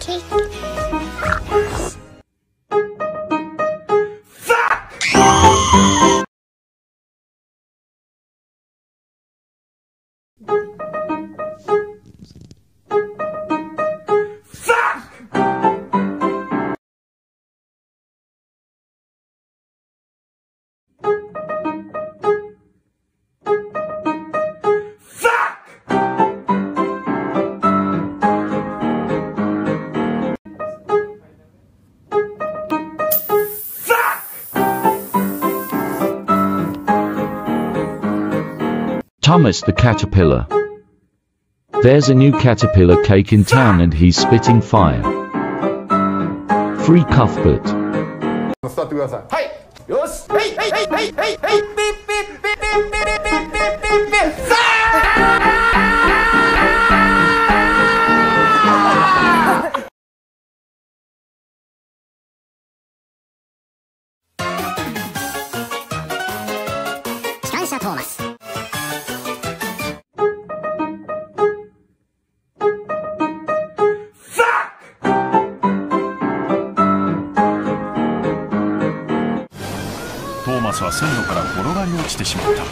cake. Fuck! Fuck! Thomas the Caterpillar. There's a new caterpillar cake in town and he's spitting fire. Free Cuthbert. 座ってくださいはいよしはいはいはいはいはいはいピッピッピッピッピッピッピッピッピッピッさ機関車トーマス。 トーマスは線路から転がり落ちてしまった。